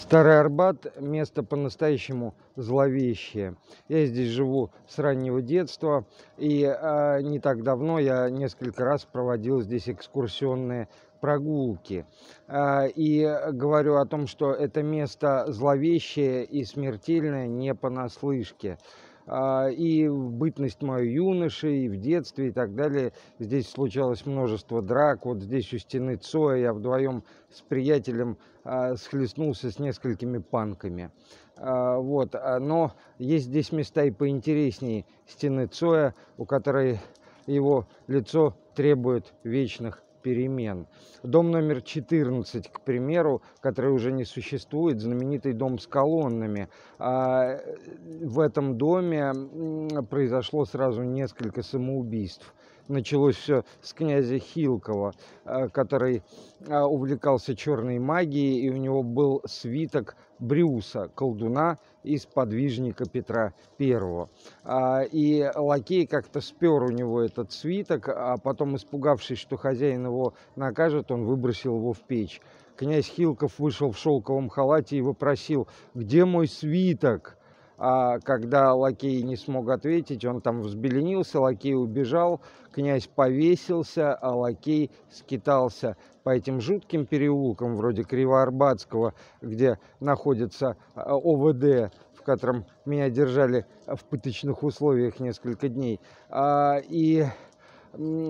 Старый Арбат – место по-настоящему зловещее. Я здесь живу с раннего детства, и э, не так давно я несколько раз проводил здесь экскурсионные прогулки. Э, и говорю о том, что это место зловещее и смертельное не понаслышке. А, и бытность мою юноши, и в детстве, и так далее. Здесь случалось множество драк. Вот здесь у стены Цоя я вдвоем с приятелем а, схлестнулся с несколькими панками. А, вот. Но есть здесь места и поинтереснее стены Цоя, у которой его лицо требует вечных перемен. Дом номер 14, к примеру, который уже не существует, знаменитый дом с колоннами. А в этом доме произошло сразу несколько самоубийств. Началось все с князя Хилкова, а, который а, увлекался черной магией, и у него был свиток Брюса, колдуна и сподвижника Петра I. А, и лакей как-то спер у него этот свиток, а потом, испугавшись, что хозяин его накажет, он выбросил его в печь. Князь Хилков вышел в шелковом халате и вопросил, где мой свиток? А когда лакей не смог ответить, он там взбеленился, лакей убежал, князь повесился, а лакей скитался по этим жутким переулкам, вроде Кривоарбатского, где находится а, ОВД, в котором меня держали в пыточных условиях несколько дней. А, и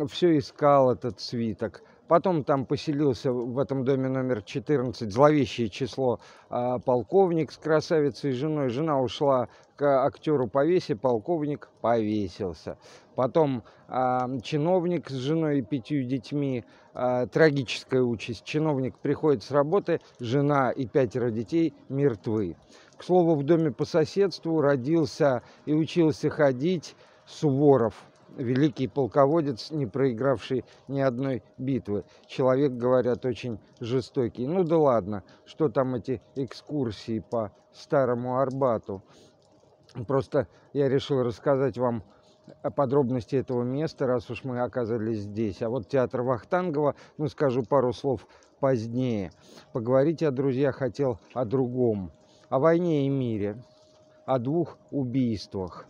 все искал этот свиток. Потом там поселился в этом доме номер 14 зловещее число а, полковник с красавицей женой. Жена ушла к актеру повесе, полковник повесился. Потом а, чиновник с женой и пятью детьми. А, трагическая участь. Чиновник приходит с работы, жена и пятеро детей мертвы. К слову, в доме по соседству родился и учился ходить Суворов – великий полководец, не проигравший ни одной битвы. Человек, говорят, очень жестокий. Ну да ладно, что там эти экскурсии по Старому Арбату. Просто я решил рассказать вам о подробности этого места, раз уж мы оказались здесь. А вот театр Вахтангова, ну скажу пару слов позднее. Поговорить я, друзья, хотел о другом. О войне и мире. О двух убийствах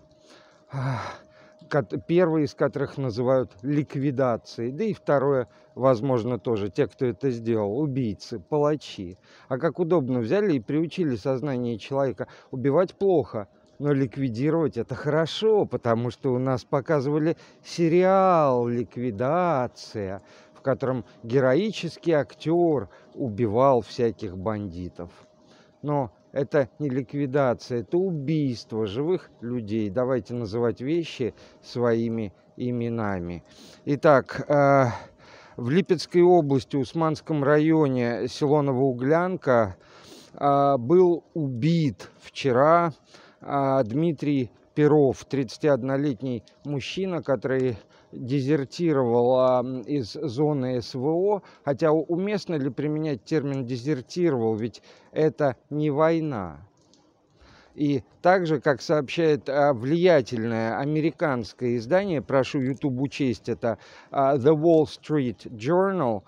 первое из которых называют ликвидацией, да и второе, возможно, тоже те, кто это сделал, убийцы, палачи. А как удобно взяли и приучили сознание человека убивать плохо, но ликвидировать это хорошо, потому что у нас показывали сериал «Ликвидация», в котором героический актер убивал всяких бандитов. Но это не ликвидация, это убийство живых людей. Давайте называть вещи своими именами. Итак, э, в Липецкой области, Усманском районе Силонова-Углянка э, был убит вчера э, Дмитрий Перов, 31-летний мужчина, который дезертировал из зоны СВО, хотя уместно ли применять термин дезертировал, ведь это не война. И также, как сообщает а, влиятельное американское издание, прошу YouTube учесть это, а, The Wall Street Journal,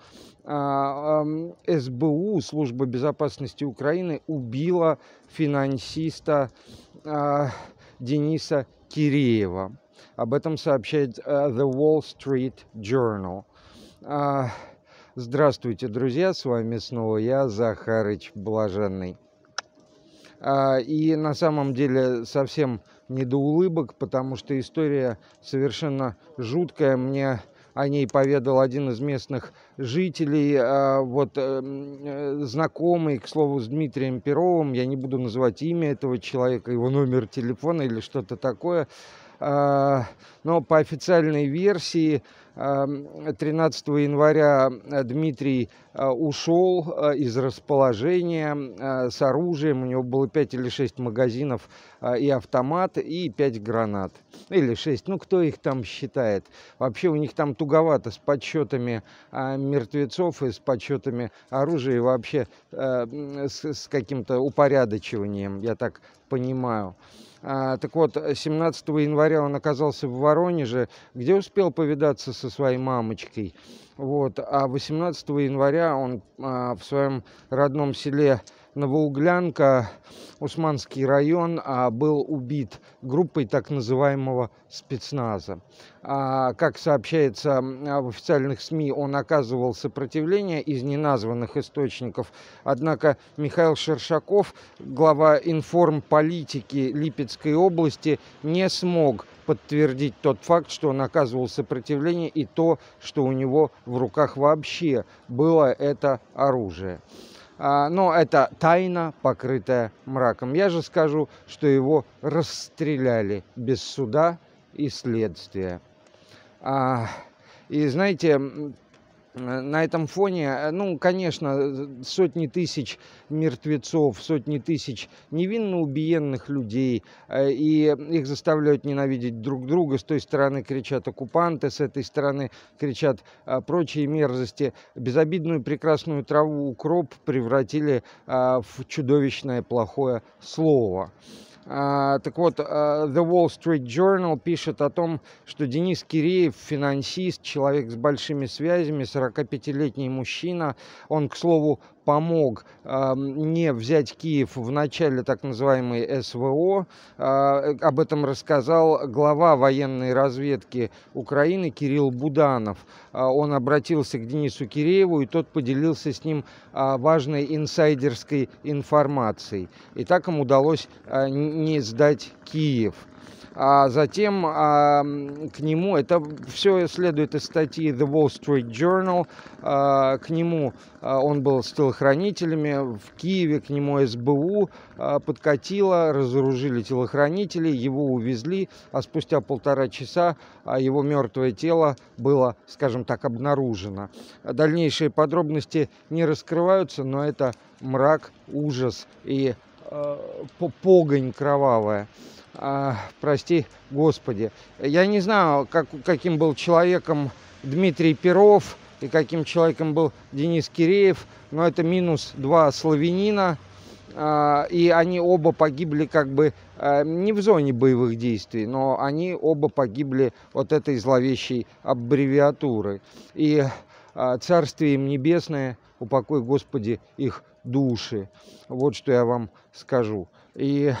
а, СБУ, Служба безопасности Украины, убила финансиста Дениса Киреева. Об этом сообщает uh, The Wall Street Journal. Uh, здравствуйте, друзья, с вами снова я, Захарыч Блаженный. Uh, и на самом деле совсем не до улыбок, потому что история совершенно жуткая. Мне о ней поведал один из местных жителей, вот э, знакомый, к слову, с Дмитрием Перовым, я не буду называть имя этого человека, его номер телефона или что-то такое, а, но по официальной версии 13 января Дмитрий а, ушел а, из расположения с оружием. У него было 5 или 6 магазинов и автомат, и 5 гранат. Или 6, ну кто их там считает. Вообще у них там туговато с подсчетами мертвецов и с подсчетами оружия, и вообще с каким-то упорядочиванием, я так понимаю. Так вот, 17 января он оказался в Воронеже, где успел повидаться со своей мамочкой. Вот. А 18 января он а, в своем родном селе Новоуглянка, Усманский район, а, был убит группой так называемого спецназа. А, как сообщается в официальных СМИ, он оказывал сопротивление из неназванных источников. Однако Михаил Шершаков, глава информполитики Липецкой области, не смог подтвердить тот факт, что он оказывал сопротивление и то, что у него в руках вообще было это оружие. А, но это тайна, покрытая мраком. Я же скажу, что его расстреляли без суда и следствия. А, и знаете, на этом фоне, э, ну, конечно, сотни тысяч мертвецов, сотни тысяч невинно убиенных людей, э, и их заставляют ненавидеть друг друга. С той стороны кричат оккупанты, с этой стороны кричат э, прочие мерзости. Безобидную прекрасную траву укроп превратили в чудовищное плохое слово. А, так вот, а, The Wall Street Journal пишет о том, что Денис Киреев, финансист, человек с большими связями, 45-летний мужчина, он, к слову, помог не взять Киев в начале так называемой СВО. Э, об этом рассказал глава военной разведки Украины Кирилл Буданов. Э, он обратился к Денису Кирееву, и тот поделился с ним э, важной инсайдерской информацией. И так им удалось не сдать Киев а затем а, к нему, это все следует из статьи The Wall Street Journal, а, к нему а, он был с телохранителями в Киеве, к нему СБУ а, подкатило, разоружили телохранителей, его увезли, а спустя полтора часа а, его мертвое тело было, скажем так, обнаружено. Дальнейшие подробности не раскрываются, но это мрак, ужас и э, погонь кровавая а, прости Господи. Я не знаю, как, каким был человеком Дмитрий Перов и каким человеком был Денис Киреев, но это минус два славянина, а, и они оба погибли как бы а, не в зоне боевых действий, но они оба погибли вот этой зловещей аббревиатурой. И а, Царствие им небесное, упокой, Господи, их души. Вот что я вам скажу. И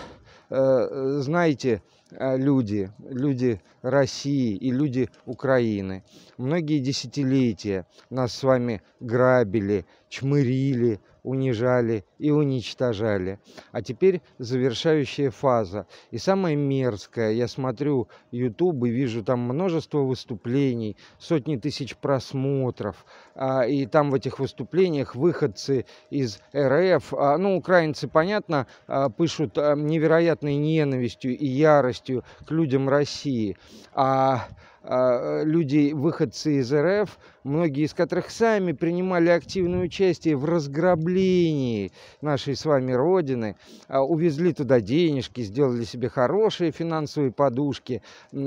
знаете, э, люди, люди России и люди Украины. Многие десятилетия нас с вами грабили, чмырили, унижали и уничтожали. А теперь завершающая фаза. И самое мерзкое, я смотрю YouTube и вижу там множество выступлений, сотни тысяч просмотров. А, и там в этих выступлениях выходцы из РФ, а, ну, украинцы, понятно, а, пишут невероятной ненавистью и яростью к людям России. А, люди, выходцы из РФ, многие из которых сами принимали активное участие в разграблении нашей с вами Родины, а, увезли туда денежки, сделали себе хорошие финансовые подушки,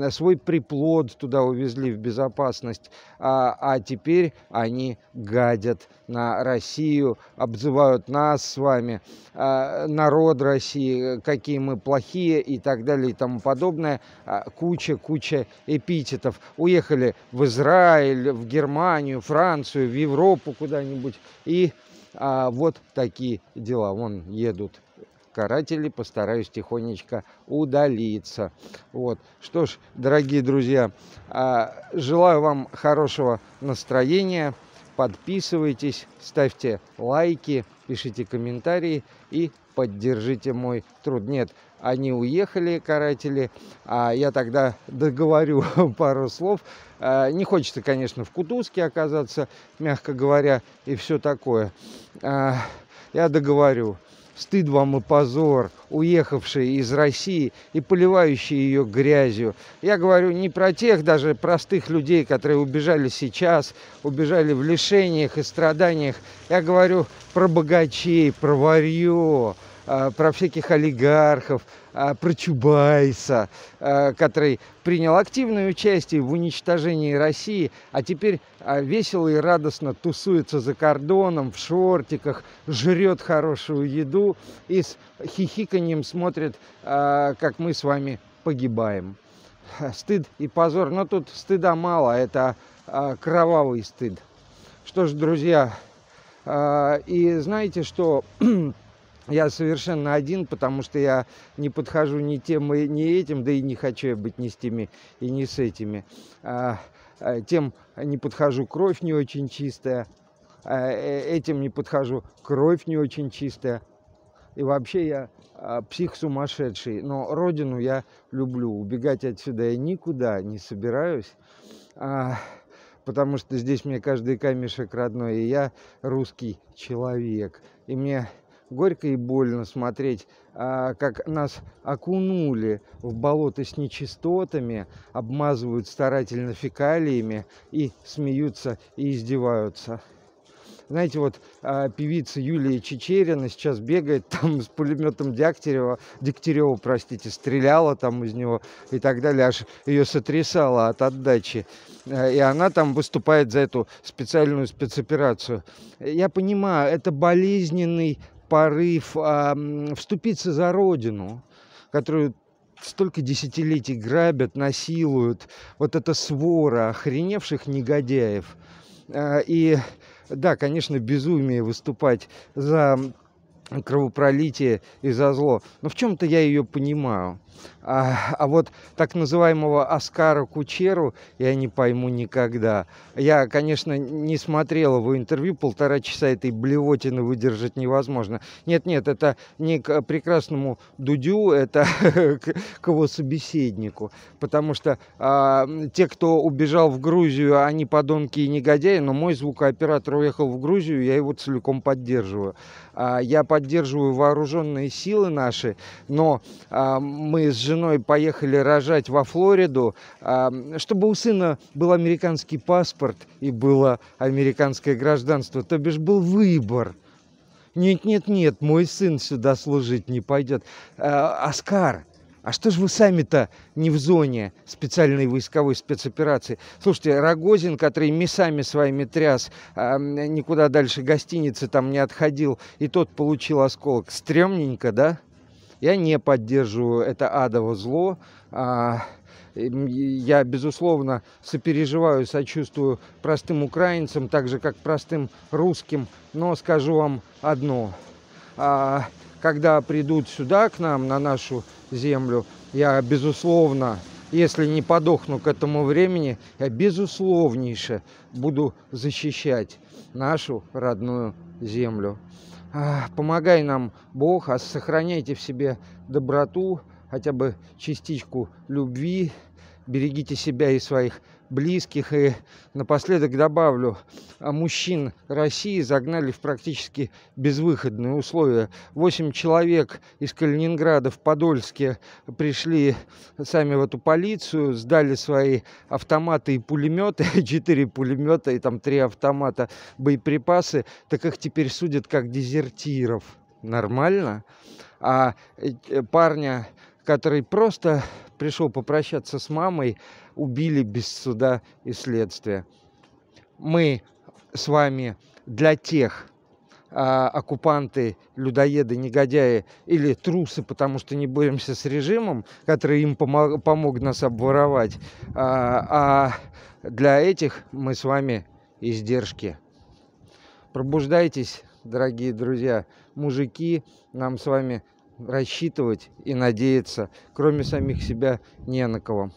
свой приплод туда увезли в безопасность, а, а теперь они гадят на Россию, обзывают нас с вами, народ России, какие мы плохие и так далее и тому подобное. Куча-куча эпитетов уехали в Израиль, в Германию, Францию, в Европу куда-нибудь. И а, вот такие дела. Вон едут каратели, постараюсь тихонечко удалиться. Вот. Что ж, дорогие друзья, а, желаю вам хорошего настроения. Подписывайтесь, ставьте лайки, пишите комментарии и поддержите мой труд. Нет, они уехали, каратели, а я тогда договорю пару слов. А, не хочется, конечно, в Кутузке оказаться, мягко говоря, и все такое. А, я договорю. Стыд вам и позор, уехавшие из России и поливающие ее грязью. Я говорю не про тех даже простых людей, которые убежали сейчас, убежали в лишениях и страданиях. Я говорю про богачей, про варье, а, про всяких олигархов, а, про Чубайса, а, который принял активное участие в уничтожении России, а теперь весело и радостно тусуется за кордоном, в шортиках, жрет хорошую еду и с хихиканием смотрит, как мы с вами погибаем. Стыд и позор. Но тут стыда мало, это кровавый стыд. Что ж, друзья, и знаете, что я совершенно один, потому что я не подхожу ни тем, ни этим, да и не хочу я быть ни с теми и ни с этими. А, а, тем не подхожу, кровь не очень чистая. А, э, этим не подхожу, кровь не очень чистая. И вообще я псих сумасшедший. Но родину я люблю. Убегать отсюда я никуда не собираюсь. Потому что здесь мне каждый камешек родной. И я русский человек. И мне горько и больно смотреть, а, как нас окунули в болото с нечистотами, обмазывают старательно фекалиями и смеются и издеваются. Знаете, вот а, певица Юлия Чечерина сейчас бегает там с пулеметом Дегтярева, Дегтярева, простите, стреляла там из него и так далее, аж ее сотрясало от отдачи. А, и она там выступает за эту специальную спецоперацию. Я понимаю, это болезненный порыв а, вступиться за родину, которую столько десятилетий грабят, насилуют, вот эта свора охреневших негодяев. А, и да, конечно, безумие выступать за кровопролитие и за зло. Но в чем-то я ее понимаю. А, а вот так называемого Оскара Кучеру я не пойму никогда. Я, конечно, не смотрел его интервью, полтора часа этой блевотины выдержать невозможно. Нет-нет, это не к прекрасному Дудю, это к, его собеседнику. Потому что а, те, кто убежал в Грузию, они подонки и негодяи, но мой звукооператор уехал в Грузию, я его целиком поддерживаю. А, я поддерживаю вооруженные силы наши, но а, мы с женой поехали рожать во Флориду, чтобы у сына был американский паспорт и было американское гражданство, то бишь был выбор. Нет, нет, нет, мой сын сюда служить не пойдет. Оскар, а что же вы сами-то не в зоне специальной войсковой спецоперации? Слушайте, Рогозин, который мясами своими тряс, никуда дальше гостиницы там не отходил, и тот получил осколок. Стремненько, да? Я не поддерживаю это адово зло. А, я, безусловно, сопереживаю, сочувствую простым украинцам, так же, как простым русским. Но скажу вам одно. А, когда придут сюда, к нам, на нашу землю, я, безусловно, если не подохну к этому времени, я, безусловнейше буду защищать нашу родную землю. Помогай нам, Бог, а сохраняйте в себе доброту, хотя бы частичку любви, берегите себя и своих близких. И напоследок добавлю, а мужчин России загнали в практически безвыходные условия. Восемь человек из Калининграда в Подольске пришли сами в эту полицию, сдали свои автоматы и пулеметы, четыре пулемета и там три автомата, боеприпасы, так их теперь судят как дезертиров. Нормально? А э, парня, который просто пришел попрощаться с мамой, убили без суда и следствия. Мы с вами для тех а, оккупанты, людоеды, негодяи или трусы, потому что не боремся с режимом, который им помог, помог нас обворовать, а, а для этих мы с вами издержки. Пробуждайтесь, дорогие друзья, мужики, нам с вами рассчитывать и надеяться, кроме самих себя, не на кого.